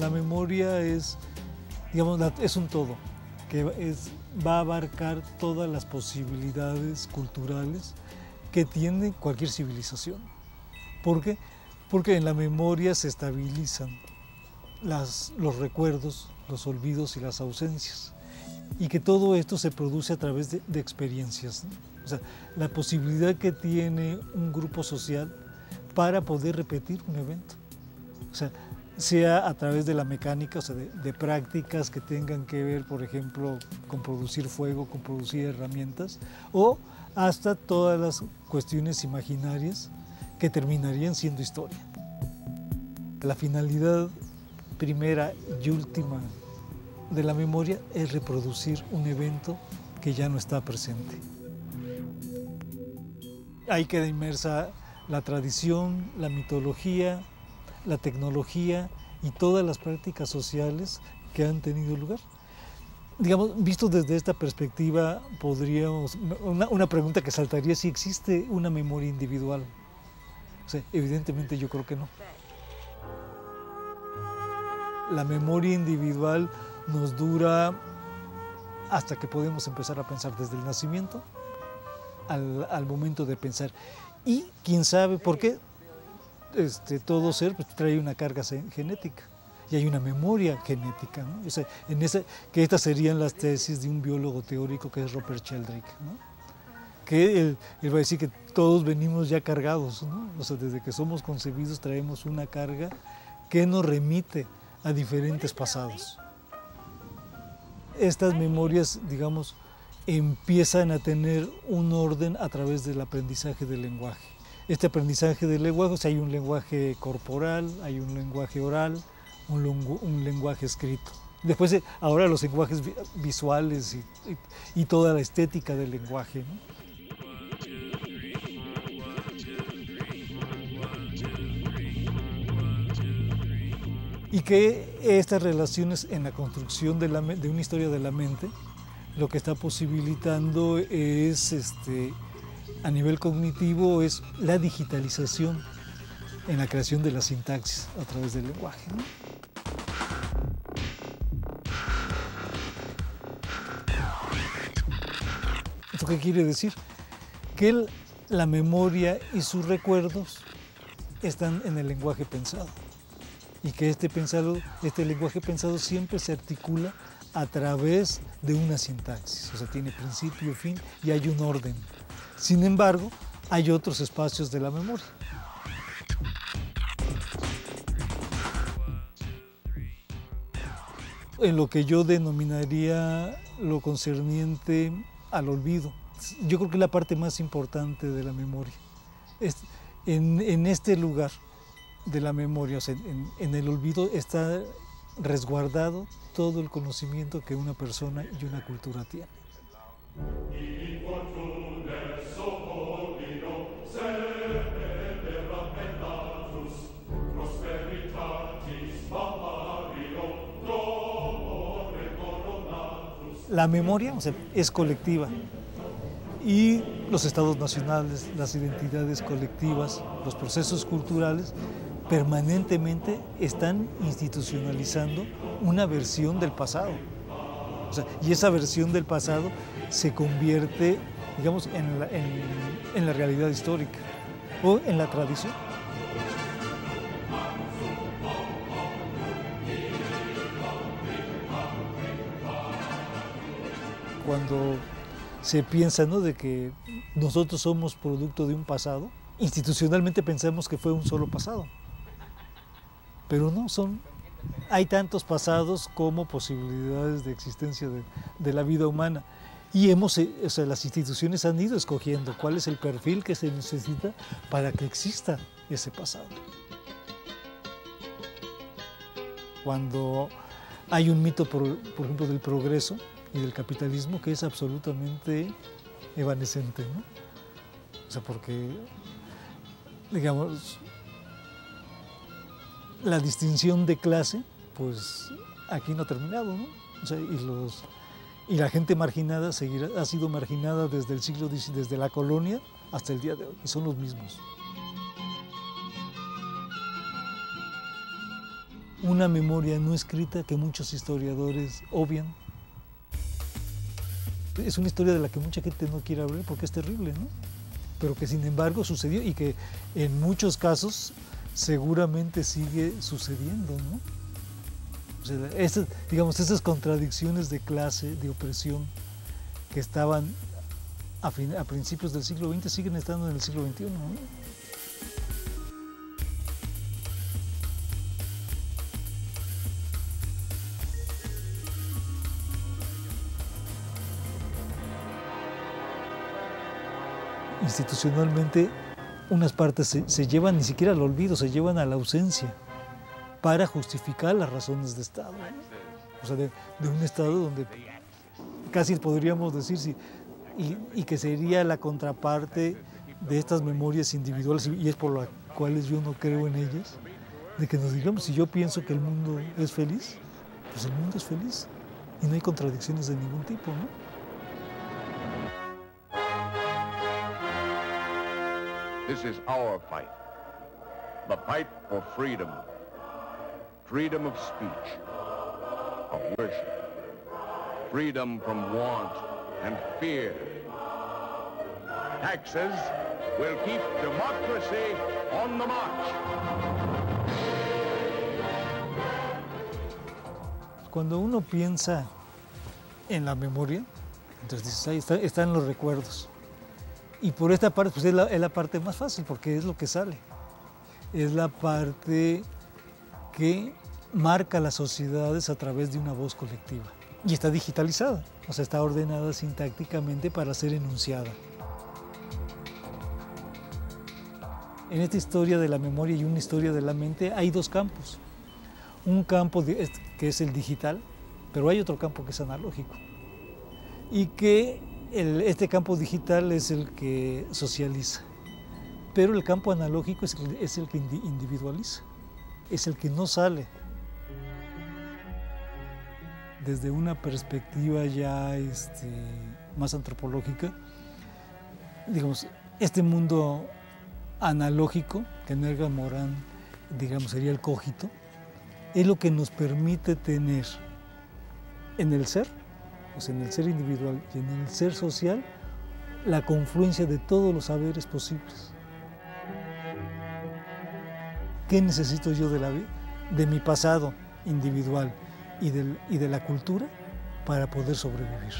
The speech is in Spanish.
La memoria es, digamos, es un todo, que es, va a abarcar todas las posibilidades culturales que tiene cualquier civilización. ¿Por qué? Porque en la memoria se estabilizan los recuerdos, los olvidos y las ausencias. Y que todo esto se produce a través de, experiencias. O sea, la posibilidad que tiene un grupo social para poder repetir un evento. O sea, sea a través de la mecánica, o sea, de, prácticas que tengan que ver, por ejemplo, con producir fuego, con producir herramientas, o hasta todas las cuestiones imaginarias que terminarían siendo historia. La finalidad primera y última de la memoria es reproducir un evento que ya no está presente. Ahí queda inmersa la tradición, la mitología, la tecnología y todas las prácticas sociales que han tenido lugar. Digamos, visto desde esta perspectiva, podríamos, una, pregunta que saltaría si existe una memoria individual. evidentemente yo creo que no. La memoria individual nos dura hasta que podemos empezar a pensar desde el nacimiento al, al momento de pensar. Y quién sabe por qué este, todo ser pues, trae una carga genética y hay una memoria genética. en esa, que estas serían las tesis de un biólogo teórico que es Robert Sheldrake. Que él, va a decir que todos venimos ya cargados, o sea, desde que somos concebidos traemos una carga que nos remite a diferentes pasados. Estas memorias, digamos, empiezan a tener un orden a través del aprendizaje del lenguaje este aprendizaje del lenguaje, o sea, hay un lenguaje corporal, hay un lenguaje oral, un, lenguaje escrito. Después, eh, ahora los lenguajes visuales y, toda la estética del lenguaje. Y que estas relaciones en la construcción de, de una historia de la mente, lo que está posibilitando es este, a nivel cognitivo es la digitalización en la creación de la sintaxis a través del lenguaje. ¿Esto qué quiere decir? Que la memoria y sus recuerdos están en el lenguaje pensado y que este, pensado, este lenguaje pensado siempre se articula a través de una sintaxis, o sea, tiene principio, fin y hay un orden. Sin embargo, hay otros espacios de la memoria. En lo que yo denominaría lo concerniente al olvido. Yo creo que es la parte más importante de la memoria. en, este lugar de la memoria, en el olvido está resguardado todo el conocimiento que una persona y una cultura tiene. La memoria es colectiva y los estados nacionales, las identidades colectivas, los procesos culturales permanentemente están institucionalizando una versión del pasado. y esa versión del pasado se convierte, digamos, en la realidad histórica o en la tradición. Cuando se piensa ¿no? de que nosotros somos producto de un pasado, institucionalmente pensamos que fue un solo pasado. Pero no, son, hay tantos pasados como posibilidades de existencia de, la vida humana. Y hemos, eh, o sea, las instituciones han ido escogiendo cuál es el perfil que se necesita para que exista ese pasado. Cuando hay un mito, por, por ejemplo, del progreso, y del capitalismo que es absolutamente evanescente. O sea, porque, digamos, la distinción de clase, pues aquí no ha terminado, ¿no? O sea, y, los, y la gente marginada seguirá, ha sido marginada desde el siglo XIX, desde la colonia hasta el día de hoy, y son los mismos. una memoria no escrita que muchos historiadores obvian. Es una historia de la que mucha gente no quiere hablar porque es terrible, ¿no? Pero que sin embargo sucedió y que en muchos casos seguramente sigue sucediendo, ¿no? O sea, digamos, esas contradicciones de clase, de opresión, que estaban a, a principios del siglo XX siguen estando en el siglo XXI. ¿no? Institucionalmente unas partes se, llevan ni siquiera al olvido, se llevan a la ausencia para justificar las razones de Estado. O sea, de, un Estado donde casi podríamos decir, sí, y, que sería la contraparte de estas memorias individuales, y es por las cuales yo no creo en ellas, de que nos digamos, si yo pienso que el mundo es feliz, pues el mundo es feliz, y no hay contradicciones de ningún tipo, ¿no? This is our fight. The fight for freedom. Freedom of speech, of worship. Freedom from want and fear. Taxes will keep democracy on the march. Cuando uno piensa en la memoria, entonces ahí está, están los recuerdos. Y por esta parte, pues es la, parte más fácil, porque es lo que sale. Es la parte que marca las sociedades a través de una voz colectiva. Y está digitalizada, o sea, está ordenada sintácticamente para ser enunciada. En esta historia de la memoria y una historia de la mente hay dos campos. Un campo que es el digital, pero hay otro campo que es analógico. Y que este campo digital es el que socializa, pero el campo analógico es, el que individualiza, es el que no sale. Desde una perspectiva ya este, más antropológica, digamos, este mundo analógico, que Nerga Morán, digamos, sería el cogito, es lo que nos permite tener en el ser pues en el ser individual y en el ser social, la confluencia de todos los saberes posibles. ¿Qué necesito yo de, la, de mi pasado individual y, y de la cultura para poder sobrevivir?